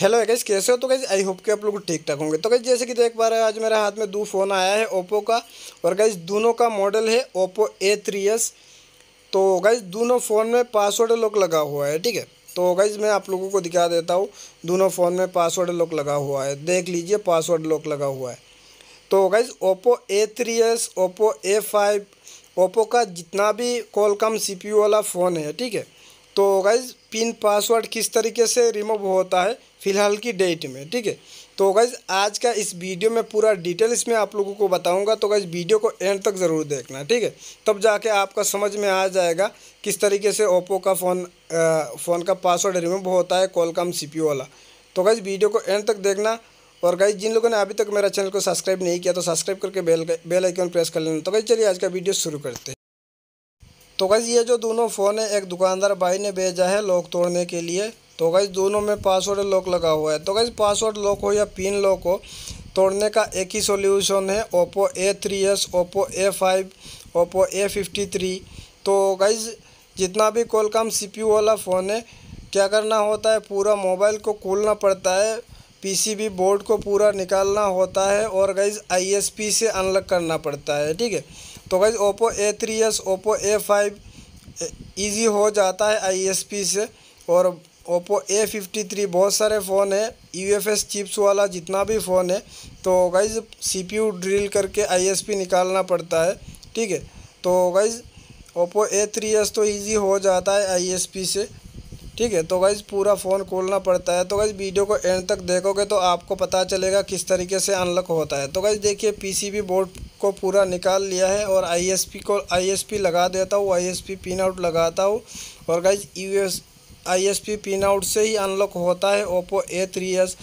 Hello guys कैसे हो? तो गैस आई होप कि आप लोग ठीक ठाक होंगे। तो गैस जैसे कि देख पा रहे हैं, आज मेरे हाथ में दो फ़ोन आया है ओप्पो का। और गैस दोनों का मॉडल है ओप्पो ए थ्री एस तो गैस दोनों फ़ोन में पासवर्ड लॉक लगा हुआ है, ठीक है? तो गैस मैं आप लोगों को दिखा देता हूँ। दोनों फ़ोन में पासवर्ड लॉक लगा हुआ है। देख लीजिए पासवर्ड लॉक लगा हुआ है। तो gas Oppo A three S Oppo A five Oppo का जितना भी कॉलकम सी पी वाला फ़ोन है, ठीक है? तो गाइज़ पिन पासवर्ड किस तरीके से रिमूव होता है, फ़िलहाल की डेट में, ठीक है? तो गाइज़ आज का इस वीडियो में पूरा डिटेल इसमें आप लोगों को बताऊँगा तो गाइज़ वीडियो को एंड तक ज़रूर देखना, ठीक है? तब जाके आपका समझ में आ जाएगा किस तरीके से ओप्पो का फ़ोन फ़ोन का पासवर्ड रिमूव होता है कॉलकम सी वाला। तो गाइज़ वीडियो को एंड तक देखना, और गाइज़ जिन लोगों ने अभी तक मेरा चैनल को सब्सक्राइब नहीं किया तो सब्सक्राइब करके बेल बेल आइकन प्रेस कर लेना। तो गाइज़ चलिए आज का वीडियो शुरू करते हैं। तो गैस, ये जो दोनों फ़ोन है, एक दुकानदार भाई ने भेजा है लॉक तोड़ने के लिए। तो गैस, दोनों में पासवर्ड लॉक लगा हुआ है। तो गैस पासवर्ड लॉक हो या पिन लॉक हो, तोड़ने का एक ही सॉल्यूशन है Oppo A three S Oppo A five Oppo A fifty three तो गैस, जितना भी कॉलकम सी वाला फ़ोन है, क्या करना होता है, पूरा मोबाइल को खोलना पड़ता है पीसीबी बोर्ड को पूरा निकालना होता है, और गैस आईएसपी से अनलॉक करना पड़ता है, ठीक है? तो guys Oppo A three S Oppo A five easy हो जाता है आईएसपी से। और ओप्पो ए फिफ्टी थ्री बहुत सारे फ़ोन है। यू एफ़ एस चिप्स वाला जितना भी फ़ोन है तो guys C P U drill करके आई एस पी निकालना पड़ता है, ठीक है? तो guys Oppo A three S तो ईजी हो जाता है आई एस पी से, ठीक है? तो गाइज़ पूरा फ़ोन खोलना पड़ता है। तो गाइज़ वीडियो को एंड तक देखोगे तो आपको पता चलेगा किस तरीके से अनलॉक होता है। तो गाइज़ देखिए पीसीबी बोर्ड को पूरा निकाल लिया है और आईएसपी को आईएसपी लगा देता हूँ आईएसपी पिन आउट लगाता हूँ। और guys U S I pin out से ही अनलॉक होता है ओप्पो ए थ्री एस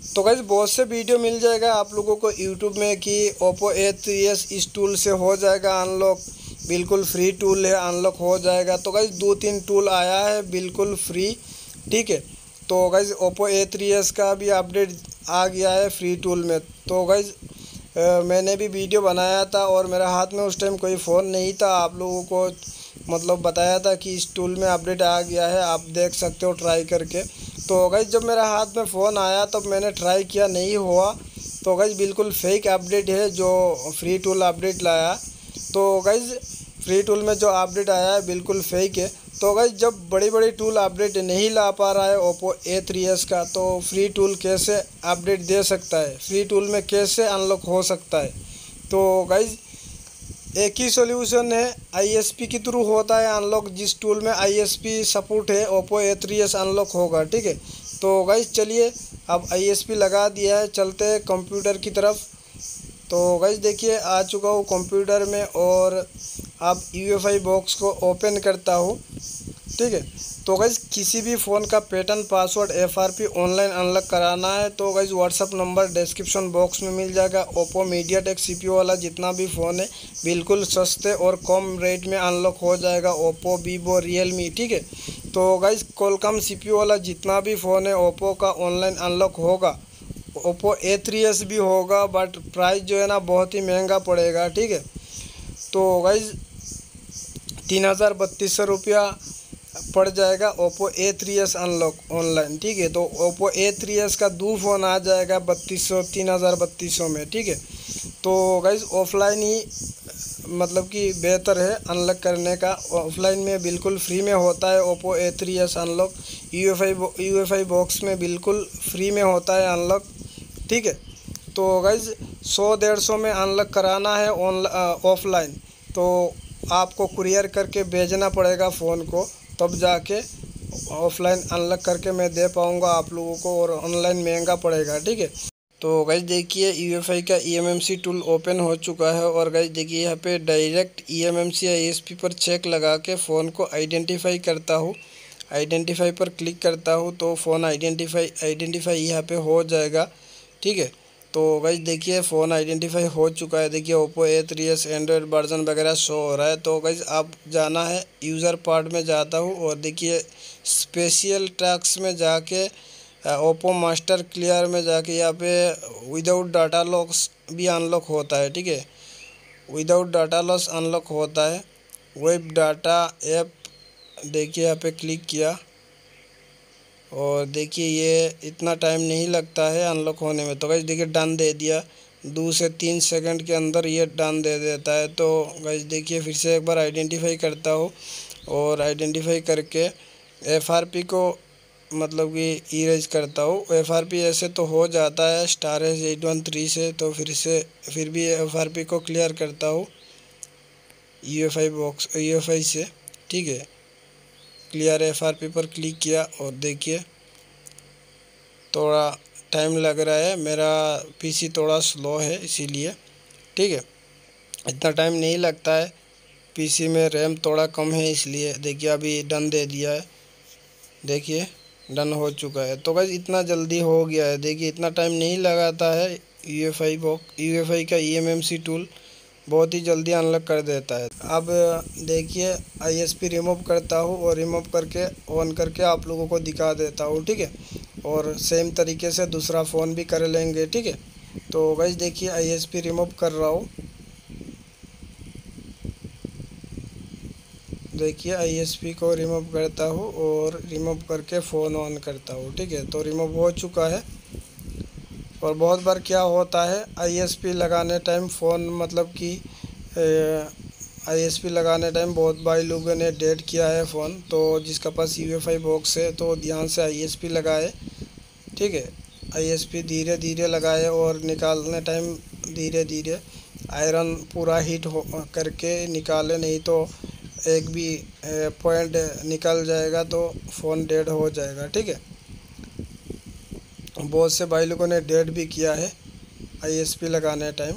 तो गाइज़ बहुत से वीडियो मिल जाएगा आप लोगों को यूट्यूब में कि ओप्पो ए थ्री एस इस टूल से हो जाएगा अनलॉक बिल्कुल फ्री टूल है अनलॉक हो जाएगा। तो गाइज़ दो तीन टूल आया है, बिल्कुल फ्री ठीक है? तो guys Oppo A three S का भी अपडेट आ गया है फ्री टूल में। तो गाइज़ मैंने भी वीडियो बनाया था और मेरे हाथ में उस टाइम कोई फ़ोन नहीं था। आप लोगों को मतलब बताया था कि इस टूल में अपडेट आ गया है, आप देख सकते हो ट्राई करके। तो गई जब मेरा हाथ में फ़ोन आया, तब तो मैंने ट्राई किया, नहीं हुआ। तो गई बिल्कुल फेक अपडेट है जो फ्री टूल अपडेट लाया। तो गई फ्री टूल में जो अपडेट आया है, बिल्कुल फेक है। तो गई जब बड़ी बड़ी टूल अपडेट नहीं ला पा रहा है ओप्पो ए थ्री एस का तो फ्री टूल कैसे अपडेट दे सकता है? फ्री टूल में कैसे अनलॉक हो सकता है? तो गाइज़ एक ही सॉल्यूशन है आईएसपी के थ्रू होता है अनलॉक जिस टूल में आईएसपी सपोर्ट है Oppo A three S unlock होगा, ठीक है? तो गाइज़ चलिए, अब आईएसपी लगा दिया है, चलते कंप्यूटर की तरफ़। तो गाइज़ देखिए, आ चुका हूँ कंप्यूटर में और अब यू बॉक्स को ओपन करता हूँ। ठीक है। तो गैस किसी भी फ़ोन का pattern password F R P online unlock कराना है तो guys WhatsApp number description box में मिल जाएगा। ओप्पो मीडिया टेक सी वाला जितना भी फ़ोन है, बिल्कुल सस्ते और कम रेट में अनलॉक हो जाएगा। ओप्पो वीवो रियलमी ठीक है। तो गैस कोलकम सी वाला जितना भी फ़ोन है ओप्पो का ऑनलाइन अनलॉक होगा। ओप्पो ए थ्री एस भी होगा बट प्राइस जो है ना, बहुत ही महँगा पड़ेगा, ठीक है। तो गाइज़ तीन हज़ार बत्तीस सौ रुपया पड़ जाएगा Oppo A three S unlock online ठीक है? तो ओप्पो ए थ्री एस का दो फ़ोन आ जाएगा बत्तीस सौ तीन हज़ार बत्तीस सौ में, ठीक है? तो गाइज़ ऑफलाइन ही मतलब कि बेहतर है अनलॉक करने का। ऑफलाइन में बिल्कुल फ्री में होता है Oppo A three S unlock U F I U F I box में बिल्कुल फ्री में होता है अनलॉक ठीक है? तो गाइज़ सौ, डेढ़ सौ में अनलॉक कराना है ऑफलाइन तो आपको कुरियर करके भेजना पड़ेगा फ़ोन को। तब जाके ऑफलाइन अनलॉक करके मैं दे पाऊँगा आप लोगों को और ऑनलाइन महँगा पड़ेगा, ठीक है? तो गैस देखिए यू एफ़ आई का E M M C tool open हो चुका है और गैस देखिए, यहाँ पे direct E M M C S P पर चेक लगा के फ़ोन को आइडेंटिफाई करता हूँ। आइडेंटिफाई पर क्लिक करता हूँ तो फ़ोन आइडेंटिफाई आइडेंटिफाई यहाँ पे हो जाएगा, ठीक है? तो गई देखिए फ़ोन आइडेंटिफाई हो चुका है। देखिए Oppo A three S Android version वगैरह शो हो रहा है। तो गई आप जाना है यूज़र पार्ट में जाता हूँ और देखिए स्पेशल टैक्स में जाके ओप्पो मास्टर क्लियर में जाके यहाँ पे विदाउट डाटा लॉस भी अनलॉक होता है, ठीक है? विदाउट डाटा लॉस अनलॉक होता है। वेब डाटा ऐप देखिए, यहाँ पे क्लिक किया। और देखिए ये इतना टाइम नहीं लगता है अनलॉक होने में। तो गैस देखिए डन दे दिया। दो से तीन सेकंड के अंदर ये डन दे देता है। तो गैस देखिए फिर से एक बार आइडेंटिफाई करता हो। और आइडेंटिफाई करके एफआरपी को मतलब कि इरेज करता हूँ। एफ़ आर पी ऐसे तो हो जाता है। Star S eight one three से तो फिर से, फिर भी एफ़ आर पी को क्लियर करता हूँ। U F I box U F I से, ठीक है? क्लियर एफ़ आर पी पर क्लिक किया और देखिए, थोड़ा टाइम लग रहा है। मेरा पीसी थोड़ा स्लो है, इसीलिए। ठीक है? इतना टाइम नहीं लगता है। पीसी में रैम थोड़ा कम है, इसलिए देखिए, अभी डन दे दिया है। देखिए डन हो चुका है। तो बस इतना जल्दी हो गया है। देखिए, इतना टाइम नहीं लगाता है। U F I box U F I का E M M C tool बहुत ही जल्दी अनलॉक कर देता है। अब देखिए आई एस पी रिमूव करता हूँ और रिमूव करके ऑन करके आप लोगों को दिखा देता हूँ, ठीक है? और सेम तरीके से दूसरा फ़ोन भी कर लेंगे, ठीक है? तो वैसे देखिए आई एस पी रिमूव कर रहा हूँ। देखिए आईएसपी को रिमूव करता हूँ और रिमूव करके फ़ोन ऑन करता हूँ, ठीक है? तो रिमूव हो चुका है। और बहुत बार क्या होता है आईएसपी लगाने टाइम फ़ोन मतलब कि आईएसपी लगाने टाइम बहुत भाई लोगों ने डेट किया है फ़ोन तो जिसका पास यू एफ़ आई बॉक्स है तो ध्यान से आईएसपी लगाए। ठीक है? आईएसपी धीरे धीरे लगाए और निकालने टाइम धीरे धीरे। आयरन पूरा हीट हो, करके निकाले, नहीं तो एक भी पॉइंट निकल जाएगा तो फ़ोन डेड हो जाएगा। ठीक है? बहुत से भाई लोगों ने डेड भी किया है। आईएसपी लगाने टाइम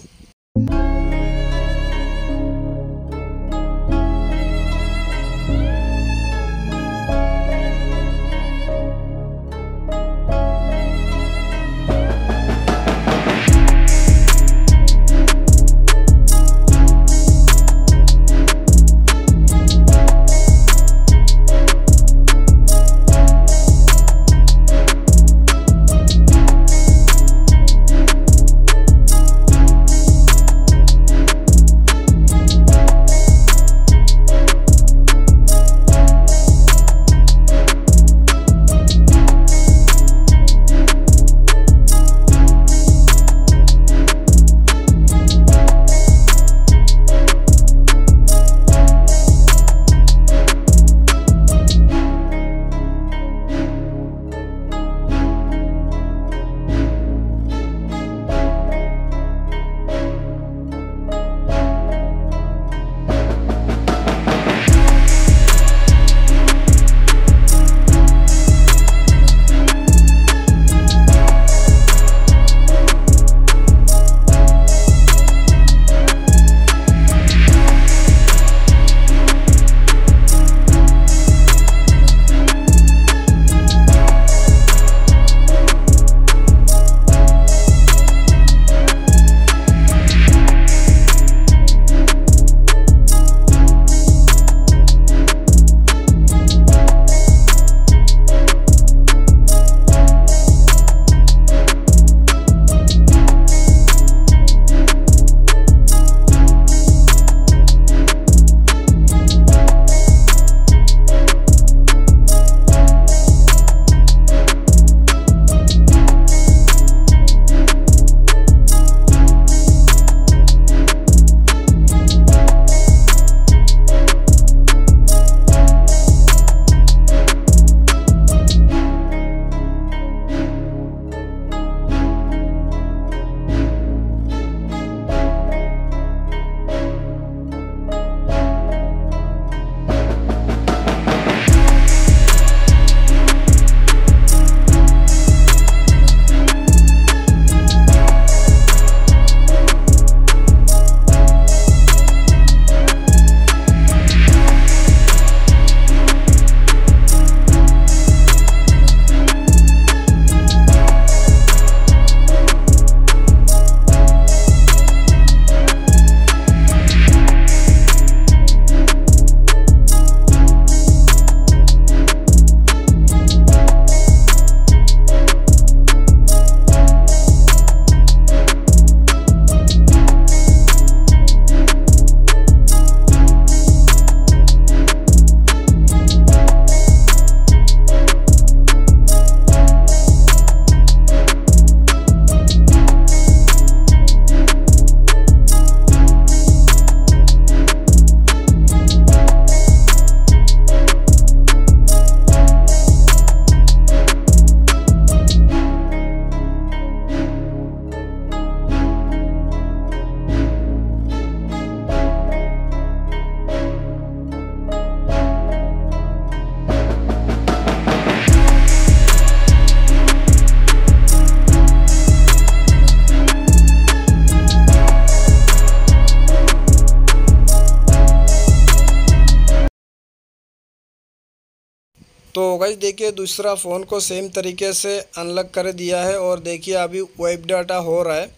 तो गई देखिए, दूसरा फ़ोन को सेम तरीके से अनलॉक कर दिया है और देखिए अभी वेब डाटा हो रहा है।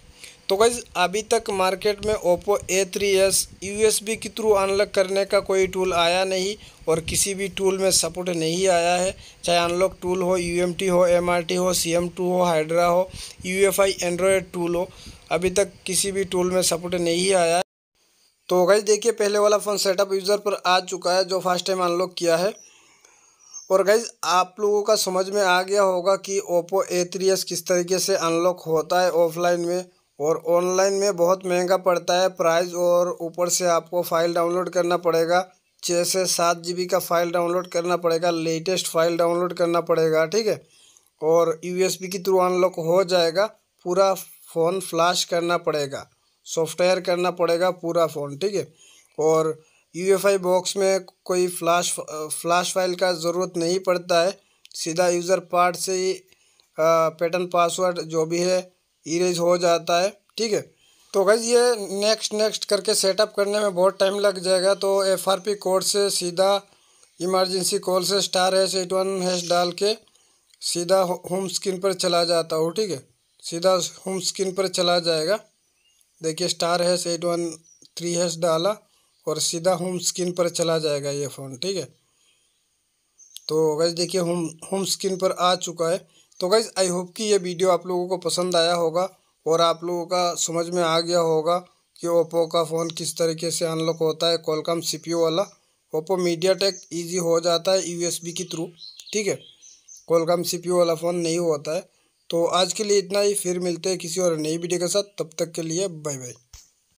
तो गई अभी तक मार्केट में Oppo A three S U S B के थ्रू अनलॉक करने का कोई टूल आया नहीं और किसी भी टूल में सपोर्ट नहीं आया है। चाहे अनलॉक टूल हो यू एम टी हो एम आर टी हो सी एम हो हाइड्रा हो U F I Android tool हो, अभी तक किसी भी टूल में सपोर्ट नहीं आया है। तो गई देखिए, पहले वाला फ़ोन सेटअप यूज़र पर आ चुका है जो फ़र्स्ट टाइम अनलॉक किया है। और गैज़ आप लोगों का समझ में आ गया होगा कि ओप्पो ए थ्री एस किस तरीके से अनलॉक होता है ऑफलाइन में और ऑनलाइन में बहुत महँगा पड़ता है प्राइस और ऊपर से आपको फ़ाइल डाउनलोड करना पड़ेगा। छः से सात जी का फ़ाइल डाउनलोड करना पड़ेगा लेटेस्ट फ़ाइल डाउनलोड करना पड़ेगा, ठीक है? और यू एस के थ्रू अनलॉक हो जाएगा, पूरा फ़ोन फ्लैश करना पड़ेगा सॉफ्टवेयर करना पड़ेगा पूरा फ़ोन ठीक है? और यूएफआई बॉक्स में कोई फ्लैश फ्लैश फ़ाइल का ज़रूरत नहीं पड़ता है। सीधा यूज़र पार्ट से ही पैटर्न पासवर्ड जो भी है इरेज हो जाता है। ठीक है? तो गैस ये नेक्स्ट नेक्स्ट करके सेटअप करने में बहुत टाइम लग जाएगा। तो एफ़ आर पी कोड से सीधा इमरजेंसी कॉल से star hash eight one hash डाल के सीधा होम स्क्रीन पर चला जाता हूँ। ठीक है? सीधा होम स्क्रीन पर चला जाएगा। देखिए star hash eight one three hash डाला। और सीधा होम स्क्रीन पर चला जाएगा ये फ़ोन ठीक है? तो गैस देखिए होम होम स्क्रीन पर आ चुका है। तो गैस आई होप कि ये वीडियो आप लोगों को पसंद आया होगा और आप लोगों का समझ में आ गया होगा कि ओप्पो का फ़ोन किस तरीके से अनलॉक होता है कॉलकम सीपीयू वाला। ओप्पो मीडिया टेक ईजी हो जाता है यूएसबी के थ्रू ठीक है? कॉलकम सीपीयू वाला फ़ोन नहीं होता है। तो आज के लिए इतना ही, फिर मिलते हैं किसी और नई वीडियो के साथ। तब तक के लिए बाय बाय